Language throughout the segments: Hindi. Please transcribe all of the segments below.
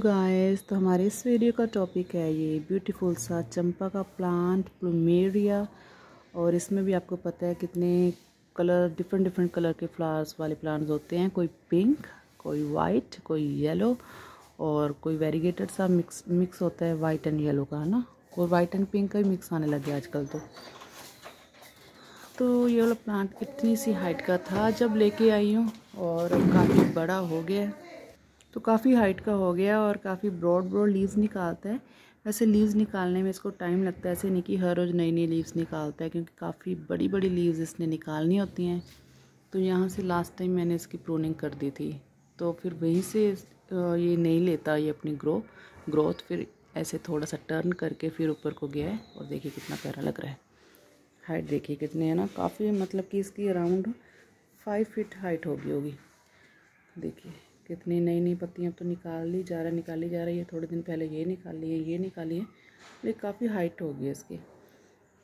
गाइस तो हमारे इस वीडियो का टॉपिक है ये ब्यूटीफुल सा चंपा का प्लांट प्लूमेरिया और इसमें भी आपको पता है कितने कलर डिफरेंट डिफरेंट कलर के फ्लावर्स वाले प्लांट्स होते हैं। कोई पिंक कोई वाइट कोई येलो और कोई वेरीगेटेड सा मिक्स मिक्स होता है वाइट एंड येलो का, है ना? और वाइट एंड पिंक का भी मिक्स आने लगे आजकल तो। तो ये वाला प्लांट इतनी सी हाइट का था, जब लेके आई हूँ, और काफ़ी बड़ा हो गया तो काफ़ी हाइट का हो गया और काफ़ी ब्रॉड ब्रॉड लीव्स निकालता है। वैसे लीव्स निकालने में इसको टाइम लगता है, ऐसे नहीं कि हर रोज़ नई नई लीव्स निकालता है, क्योंकि काफ़ी बड़ी बड़ी लीव्स इसने निकालनी होती हैं। तो यहाँ से लास्ट टाइम मैंने इसकी प्रोनिंग कर दी थी। तो फिर वहीं से ये नहीं लेता, ये अपनी ग्रो ग्रोथ फिर ऐसे थोड़ा सा टर्न करके फिर ऊपर को गया है और देखिए कितना प्यारा लग रहा है। हाइट देखिए कितने है ना, काफ़ी मतलब कि इसकी अराउंड फाइव फीट हाइट होगी होगी। देखिए। कितनी नई नई पत्तियाँ तो निकाल ली जा रहा, निकाली जा रही है, थोड़े दिन पहले ये निकाली है, ये निकाली है लेकिन काफ़ी हाइट होगी इसकी।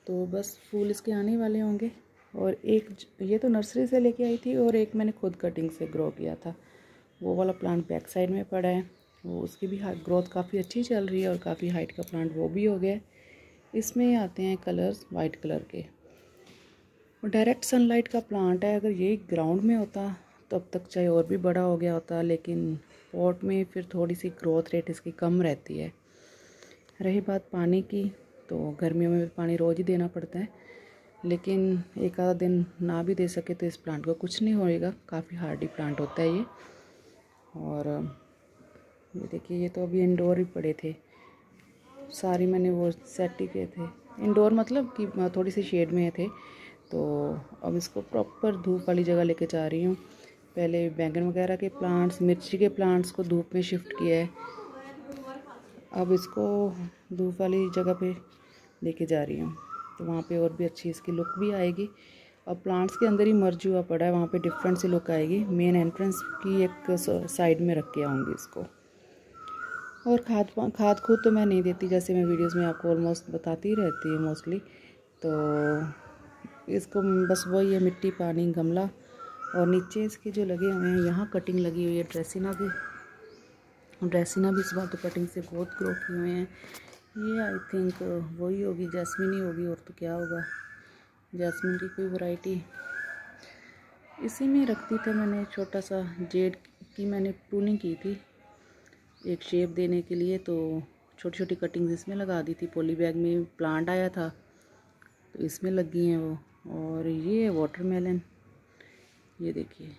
तो बस फूल इसके आने वाले होंगे और एक ये तो नर्सरी से लेके आई थी और एक मैंने खुद कटिंग से ग्रो किया था। वो वाला प्लांट बैक साइड में पड़ा है, वो उसकी भी ग्रोथ काफ़ी अच्छी चल रही है और काफ़ी हाइट का प्लांट वो भी हो गया इसमें आते हैं कलर्स वाइट कलर के। डायरेक्ट सनलाइट का प्लांट है, अगर ये ग्राउंड में होता तब तक चाहे और भी बड़ा हो गया होता, लेकिन पॉट में फिर थोड़ी सी ग्रोथ रेट इसकी कम रहती है। रही बात पानी की तो गर्मियों में पानी रोज़ ही देना पड़ता है, लेकिन एक आधा दिन ना भी दे सके तो इस प्लांट को कुछ नहीं होएगा। काफ़ी हार्डी प्लांट होता है ये। और ये देखिए, ये तो अभी इंडोर ही पड़े थे। सारी मैंने वो सेट ही किए थे। इंडोर मतलब कि थोड़ी सी शेड में थे। तो अब इसको प्रॉपर धूप वाली जगह लेके जा रही हूँ। पहले बैंगन वगैरह के प्लांट्स मिर्ची के प्लांट्स को धूप में शिफ्ट किया है। अब इसको धूप वाली जगह पे लेके जा रही हूँ। तो वहाँ पे और भी अच्छी इसकी लुक भी आएगी। अब प्लांट्स के अंदर ही मर्ज हुआ पड़ा है, वहाँ पे डिफरेंट सी लुक आएगी। मेन एंट्रेंस की एक साइड में रख के आऊँगी इसको। और खाद खाद खुद तो मैं नहीं देती, जैसे मैं वीडियोस में आपको ऑलमोस्ट बताती रहती है मोस्टली तो इसको बस वही है, मिट्टी, पानी, गमला। और नीचे इसके जो लगे हुए हैं, यहाँ कटिंग लगी हुई है ड्रेसिना की। ड्रेसिना भी इस बार तो कटिंग से बहुत ग्रो किए हुए हैं। ये आई थिंक वही होगी जैस्मिन ही होगी, और तो क्या होगा। जैस्मिन की कोई वैरायटी इसी में रखती थी मैंने छोटा सा जेड की, मैंने प्रूनिंग की थी एक शेप देने के लिए तो छोटी छोटी कटिंग्स इसमें लगा दी थी। पोली बैग में प्लांट आया था तो इसमें लगी हैं वो। और ये वाटरमेलन ये देखिए।